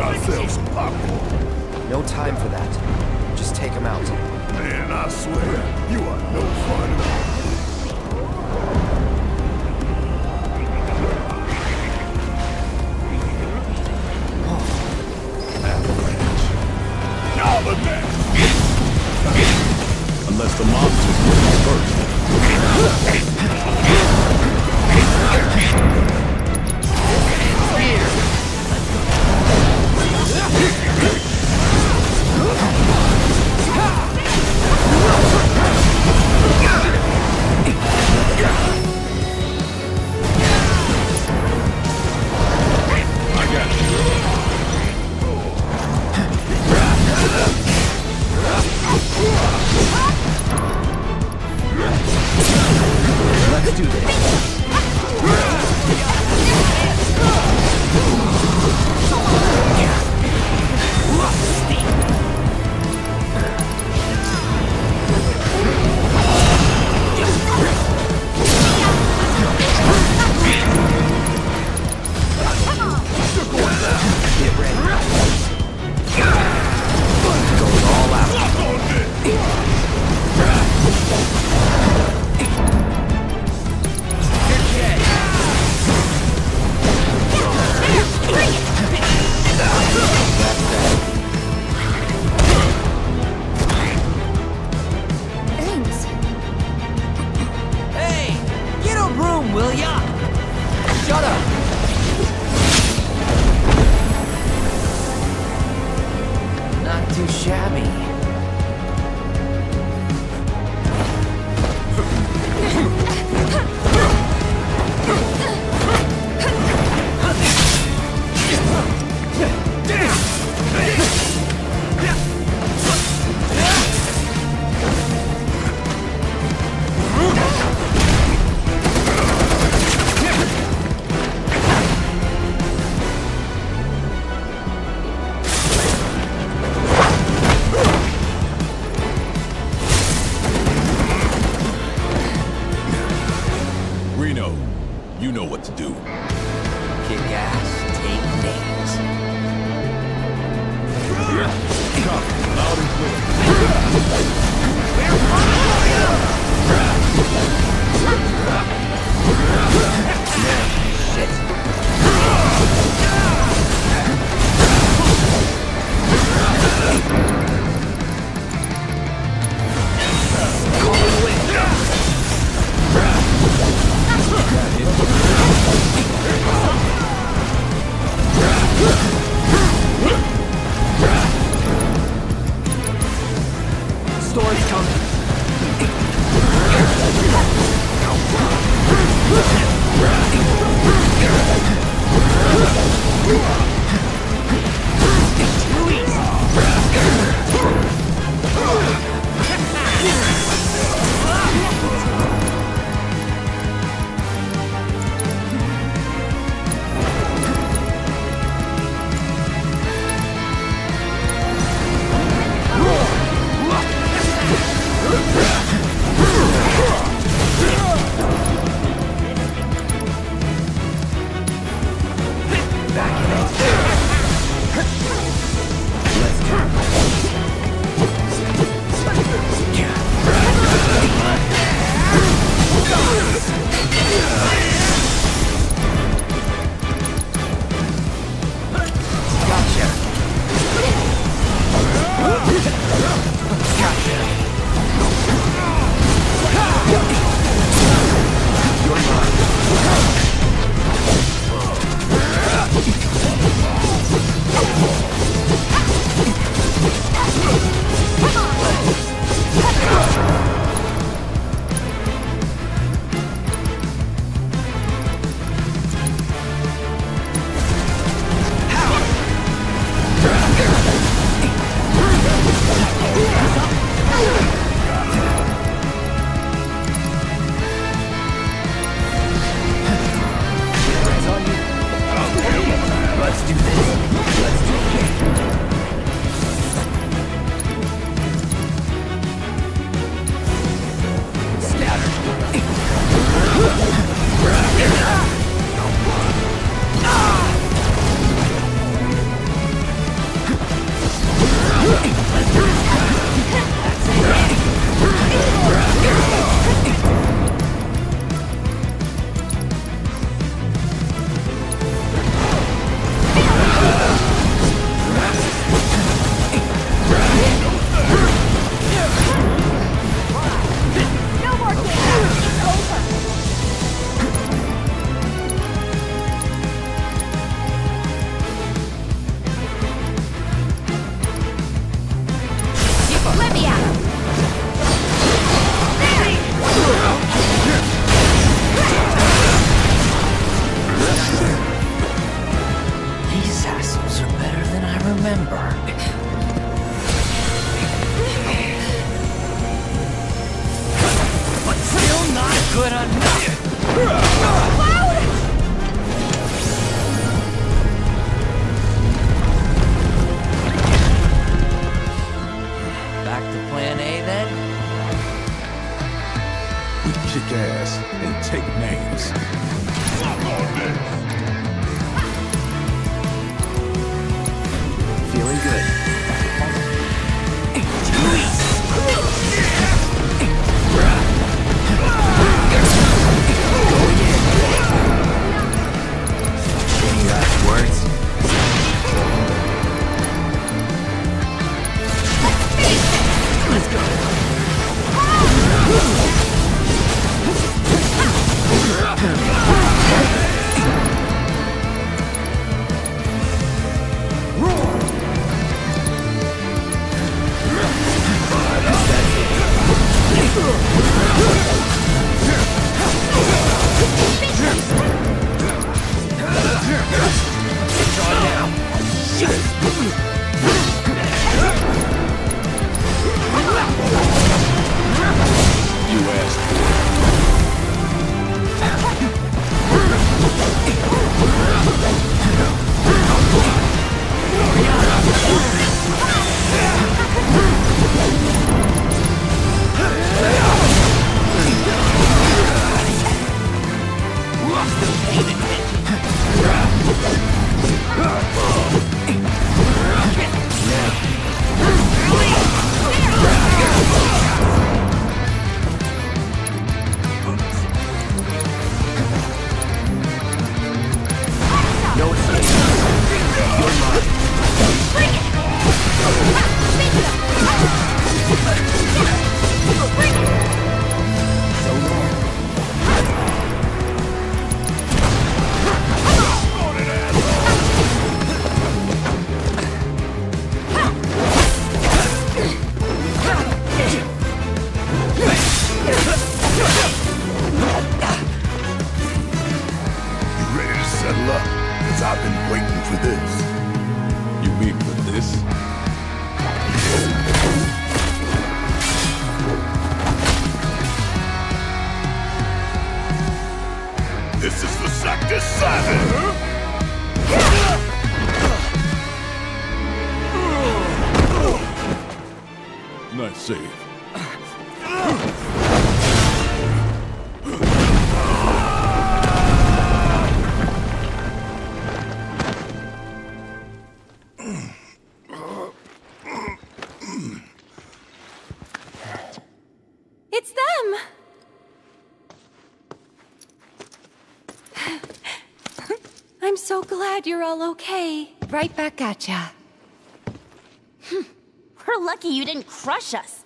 ourselves. No time for that. Just take him out. Man, I swear, you are no fun. remember. But still not good enough! Back to plan A then? We kick ass and take names. Fuck all this! good. This is the Sector 7! Nice save. So glad you're all okay. Right back at ya. We're lucky you didn't crush us.